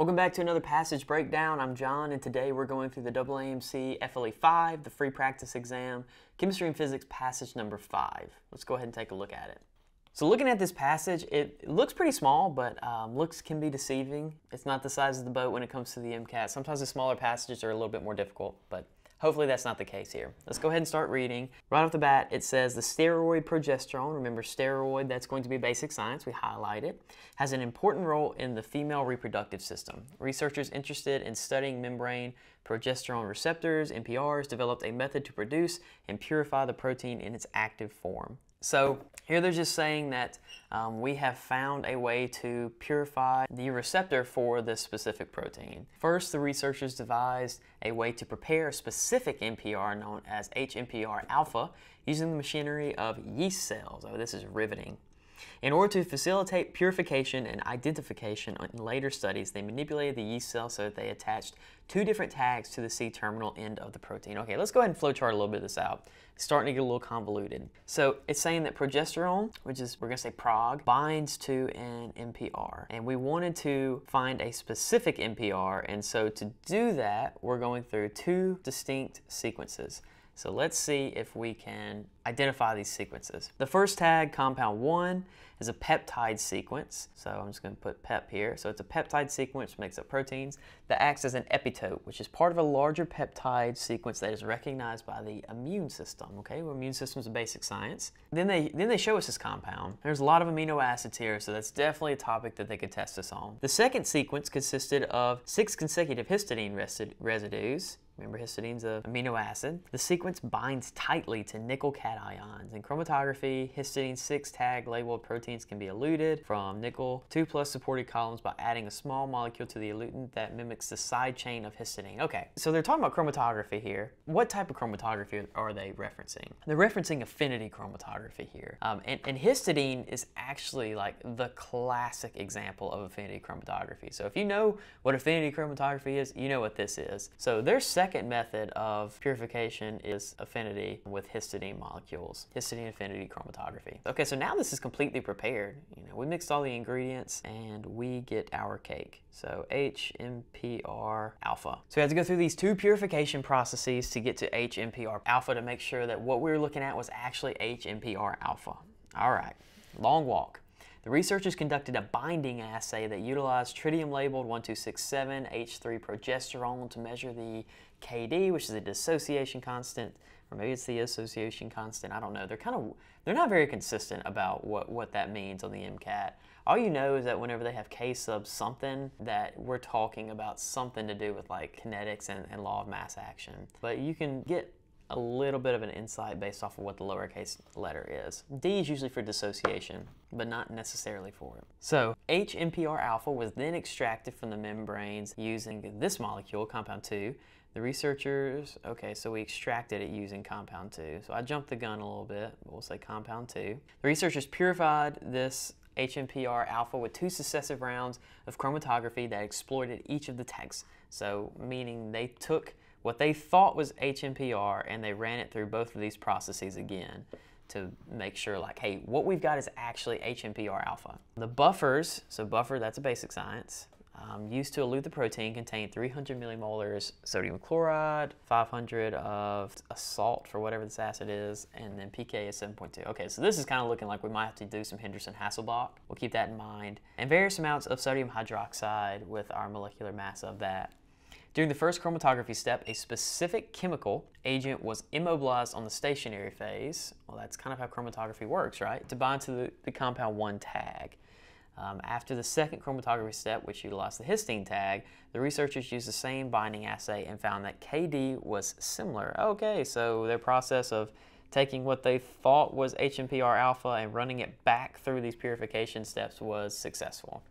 Welcome back to another passage breakdown. I'm John, and today we're going through the AAMC FLE 5, the free practice exam, chemistry and physics passage number 5. Let's go ahead and take a look at it. So looking at this passage, it, looks pretty small, but um, looks can be deceiving. It's not the size of the boat when it comes to the MCAT. Sometimes the smaller passages are a little bit more difficult, but Hopefully that's not the case here. Let's go ahead and start reading. Right off the bat, it says the steroid progesterone, remember steroid, that's going to be basic science, we highlight it, has an important role in the female reproductive system. Researchers interested in studying membrane progesterone receptors, MPRs, developed a method to produce and purify the protein in its active form. So here they're just saying that um, we have found a way to purify the receptor for this specific protein. First, the researchers devised a way to prepare a specific MPR known as HMPR alpha using the machinery of yeast cells. Oh, this is riveting. In order to facilitate purification and identification in later studies, they manipulated the yeast cell so that they attached two different tags to the C-terminal end of the protein. Okay, let's go ahead and flowchart a little bit of this out. It's starting to get a little convoluted. So it's saying that progesterone, which is, we're gonna say prog, binds to an MPR. And we wanted to find a specific MPR, and so to do that, we're going through two distinct sequences. So let's see if we can identify these sequences. The first tag, compound 1, is a peptide sequence. So I'm just going to put pep here. So it's a peptide sequence, makes up proteins, that acts as an epitope, which is part of a larger peptide sequence that is recognized by the immune system. Okay, well, immune system is a basic science. Then they, then they show us this compound. There's a lot of amino acids here, so that's definitely a topic that they could test us on. The second sequence consisted of six consecutive histidine residues, Remember, histidine's an amino acid. The sequence binds tightly to nickel cations. In chromatography, histidine 6 tag labeled proteins can be eluted from nickel 2 plus supported columns by adding a small molecule to the elutant that mimics the side chain of histidine. Okay, so they're talking about chromatography here. What type of chromatography are they referencing? They're referencing affinity chromatography here. Um, and, and histidine is actually like the classic example of affinity chromatography. So if you know what affinity chromatography is, you know what this is. So their second second method of purification is affinity with histidine molecules, histidine affinity chromatography. Okay, so now this is completely prepared. You know, we mixed all the ingredients and we get our cake. So HMPR alpha. So we had to go through these two purification processes to get to HMPR alpha to make sure that what we were looking at was actually HMPR alpha. All right, long walk. The researchers conducted a binding assay that utilized tritium labeled 1267H3 progesterone to measure the KD, which is a dissociation constant, or maybe it's the association constant. I don't know. They're kind of they're not very consistent about what what that means on the MCAT. All you know is that whenever they have K sub something, that we're talking about something to do with like kinetics and, and law of mass action. But you can get a little bit of an insight based off of what the lowercase letter is. D is usually for dissociation, but not necessarily for it. So HMPR alpha was then extracted from the membranes using this molecule, compound 2, the researchers, okay, so we extracted it using compound 2. So I jumped the gun a little bit, but we'll say compound 2. The researchers purified this HMPR alpha with two successive rounds of chromatography that exploited each of the tags. So meaning they took what they thought was HMPR and they ran it through both of these processes again to make sure like, hey, what we've got is actually HMPR alpha. The buffers, so buffer, that's a basic science um, used to elute the protein contained 300 millimolars sodium chloride, 500 of a salt for whatever this acid is, and then pK is 7.2. Okay, so this is kind of looking like we might have to do some Henderson-Hasselbalch. We'll keep that in mind. And various amounts of sodium hydroxide with our molecular mass of that. During the first chromatography step, a specific chemical agent was immobilized on the stationary phase. Well, that's kind of how chromatography works, right? To bind to the, the compound 1 tag. Um, after the second chromatography step, which utilized the histine tag, the researchers used the same binding assay and found that KD was similar. Okay, so their process of taking what they thought was HMPR alpha and running it back through these purification steps was successful.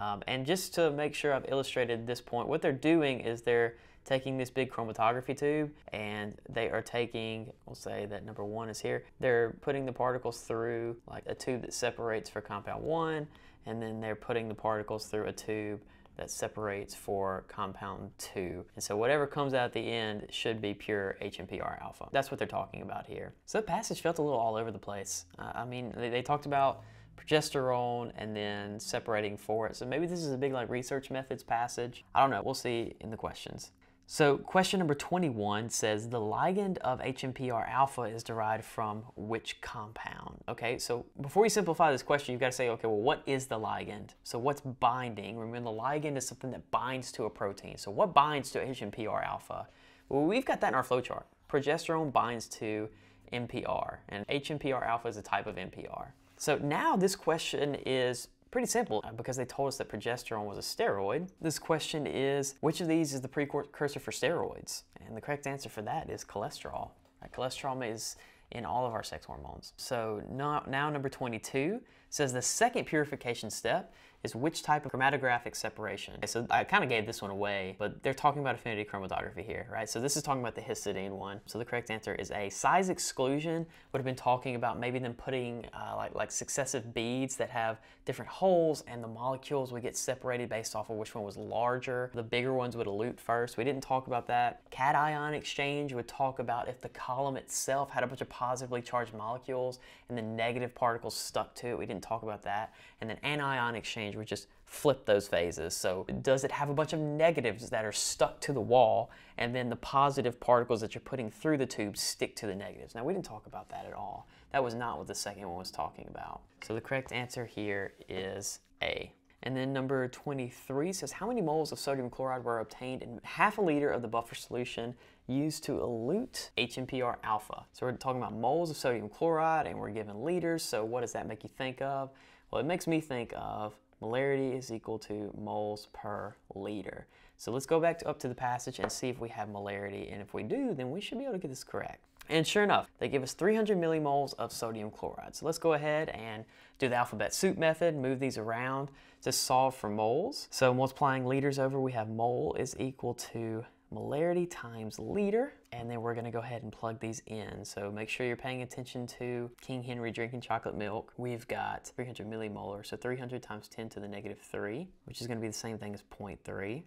Um, and just to make sure I've illustrated this point, what they're doing is they're taking this big chromatography tube and they are taking, we'll say that number one is here, they're putting the particles through like a tube that separates for compound one and then they're putting the particles through a tube that separates for compound 2. And so whatever comes out at the end should be pure HMPR alpha. That's what they're talking about here. So the passage felt a little all over the place. Uh, I mean, they, they talked about progesterone and then separating for it. So maybe this is a big like research methods passage. I don't know. We'll see in the questions. So question number 21 says the ligand of HMPR alpha is derived from which compound? Okay, so before you simplify this question, you've got to say, okay, well, what is the ligand? So what's binding? Remember, the ligand is something that binds to a protein. So what binds to HMPR alpha? Well, we've got that in our flowchart. Progesterone binds to MPR, and HMPR alpha is a type of MPR. So now this question is pretty simple uh, because they told us that progesterone was a steroid. This question is, which of these is the precursor for steroids? And the correct answer for that is cholesterol. Right? Cholesterol is in all of our sex hormones. So now, now number 22 says the second purification step is which type of chromatographic separation. So I kind of gave this one away, but they're talking about affinity chromatography here, right? So this is talking about the histidine one. So the correct answer is A. Size exclusion would have been talking about maybe them putting uh, like, like successive beads that have different holes and the molecules would get separated based off of which one was larger. The bigger ones would elute first. We didn't talk about that. Cation exchange would talk about if the column itself had a bunch of positively charged molecules and the negative particles stuck to it. We didn't talk about that. And then anion exchange we just flip those phases. So does it have a bunch of negatives that are stuck to the wall and then the positive particles that you're putting through the tube stick to the negatives? Now we didn't talk about that at all. That was not what the second one was talking about. So the correct answer here is A. And then number 23 says how many moles of sodium chloride were obtained in half a liter of the buffer solution used to elute HMPR alpha. So we're talking about moles of sodium chloride and we're given liters. So what does that make you think of? Well, it makes me think of molarity is equal to moles per liter. So let's go back to, up to the passage and see if we have molarity. And if we do, then we should be able to get this correct. And sure enough, they give us 300 millimoles of sodium chloride. So let's go ahead and do the alphabet soup method, move these around to solve for moles. So multiplying liters over, we have mole is equal to molarity times liter, and then we're gonna go ahead and plug these in. So make sure you're paying attention to King Henry drinking chocolate milk. We've got 300 millimolar, so 300 times 10 to the negative 3, which is gonna be the same thing as 0.3.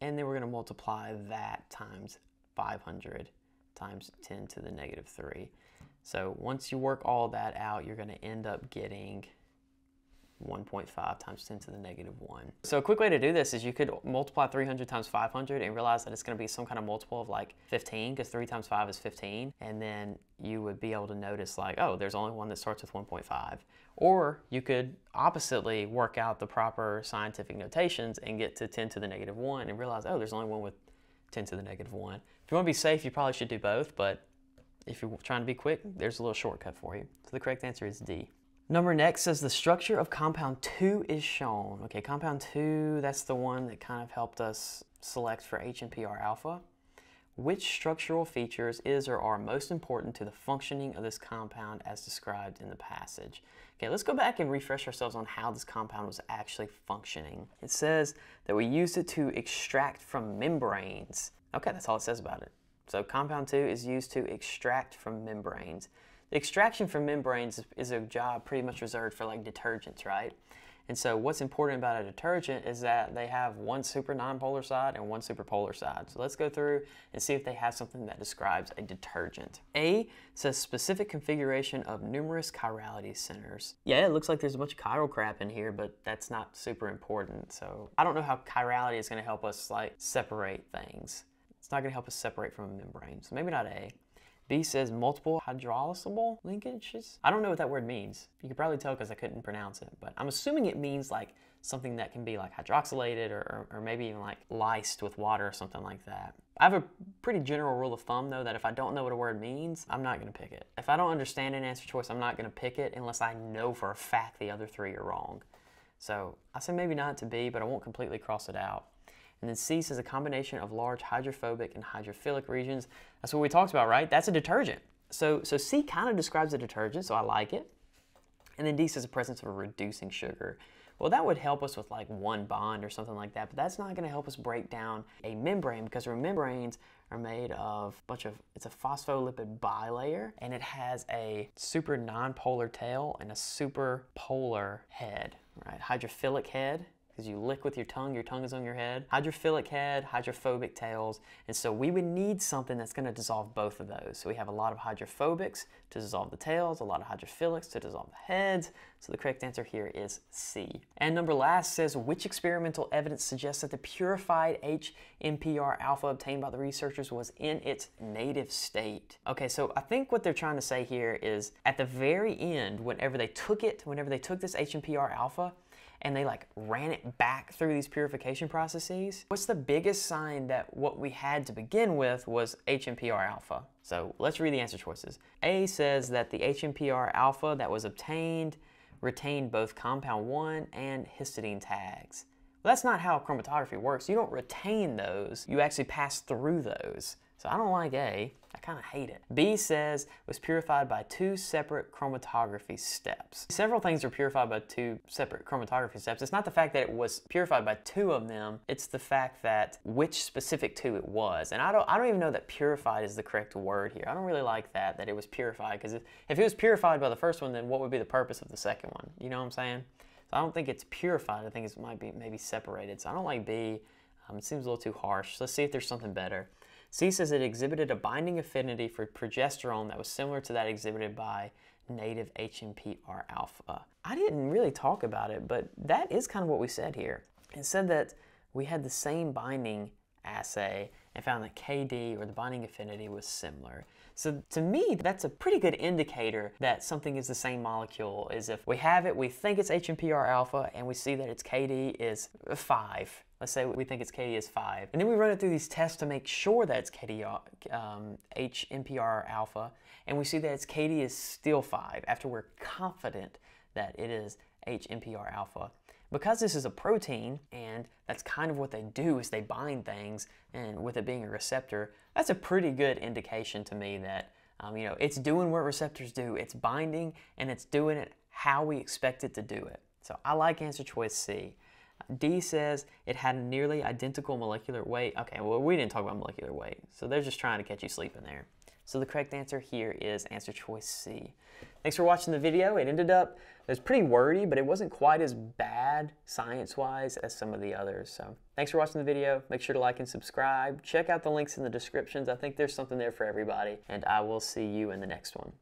And then we're gonna multiply that times 500 times 10 to the negative 3. So once you work all that out, you're gonna end up getting 1.5 times 10 to the negative 1. So a quick way to do this is you could multiply 300 times 500 and realize that it's going to be some kind of multiple of like 15 because 3 times 5 is 15 and then you would be able to notice like oh there's only one that starts with 1.5 or you could oppositely work out the proper scientific notations and get to 10 to the negative 1 and realize oh there's only one with 10 to the negative 1. If you want to be safe you probably should do both but if you're trying to be quick there's a little shortcut for you. So the correct answer is D. Number next says the structure of compound 2 is shown. Okay, compound 2, that's the one that kind of helped us select for HMPR alpha. Which structural features is or are most important to the functioning of this compound as described in the passage? Okay, let's go back and refresh ourselves on how this compound was actually functioning. It says that we used it to extract from membranes. Okay, that's all it says about it. So compound 2 is used to extract from membranes. The extraction from membranes is a job pretty much reserved for like detergents, right? And so what's important about a detergent is that they have one super nonpolar side and one super polar side. So let's go through and see if they have something that describes a detergent. A says specific configuration of numerous chirality centers. Yeah, it looks like there's a bunch of chiral crap in here, but that's not super important. So I don't know how chirality is gonna help us like separate things. It's not gonna help us separate from a membrane, so maybe not A. B says multiple hydrolysable linkages. I don't know what that word means. You could probably tell because I couldn't pronounce it, but I'm assuming it means like something that can be like hydroxylated or, or, or, maybe even like lysed with water or something like that. I have a pretty general rule of thumb though that if I don't know what a word means, I'm not gonna pick it. If I don't understand an answer choice, I'm not gonna pick it unless I know for a fact the other three are wrong. So I say maybe not to B, but I won't completely cross it out. And then C says a combination of large hydrophobic and hydrophilic regions. That's what we talked about, right? That's a detergent. So, so C kind of describes a detergent, so I like it. And then D says the presence of a reducing sugar. Well, that would help us with like one bond or something like that, but that's not going to help us break down a membrane because our membranes are made of a bunch of, it's a phospholipid bilayer and it has a super nonpolar tail and a super polar head, right? Hydrophilic head because you lick with your tongue, your tongue is on your head. Hydrophilic head, hydrophobic tails. And so we would need something that's going to dissolve both of those. So we have a lot of hydrophobics to dissolve the tails, a lot of hydrophilics to dissolve the heads. So the correct answer here is C. And number last says, which experimental evidence suggests that the purified HMPR alpha obtained by the researchers was in its native state? Okay, so I think what they're trying to say here is at the very end, whenever they took it, whenever they took this HMPR alpha, and they like ran it back through these purification processes, what's the biggest sign that what we had to begin with was HMPR alpha? So let's read the answer choices. A says that the HMPR alpha that was obtained retained both compound 1 and histidine tags. That's not how chromatography works. You don't retain those, you actually pass through those. So I don't like A. I kind of hate it. B says was purified by two separate chromatography steps. Several things are purified by two separate chromatography steps. It's not the fact that it was purified by two of them, it's the fact that which specific two it was. And I don't, I don't even know that purified is the correct word here. I don't really like that, that it was purified, because if, if it was purified by the first one, then what would be the purpose of the second one? You know what I'm saying? So I don't think it's purified. I think it might be maybe separated. So I don't like B. Um, it seems a little too harsh. Let's see if there's something better. C says it exhibited a binding affinity for progesterone that was similar to that exhibited by native HMPR alpha. I didn't really talk about it, but that is kind of what we said here. It said that we had the same binding assay and found that KD or the binding affinity was similar. So to me, that's a pretty good indicator that something is the same molecule is if we have it, we think it's HMPR alpha, and we see that its KD is 5. Let's say we think its KD is 5. And then we run it through these tests to make sure that it's KD, um, HMPR alpha, and we see that its KD is still 5 after we're confident that it is HMPR alpha. Because this is a protein, and that's kind of what they do is they bind things, and with it being a receptor, that's a pretty good indication to me that um, you know it's doing what receptors do. It's binding, and it's doing it how we expect it to do it. So I like answer choice C. D says it had nearly identical molecular weight. Okay, well, we didn't talk about molecular weight, so they're just trying to catch you sleeping there. So the correct answer here is answer choice C. Thanks for watching the video. It ended up, it was pretty wordy, but it wasn't quite as bad science-wise as some of the others. So thanks for watching the video. Make sure to like and subscribe. Check out the links in the descriptions. I think there's something there for everybody. And I will see you in the next one.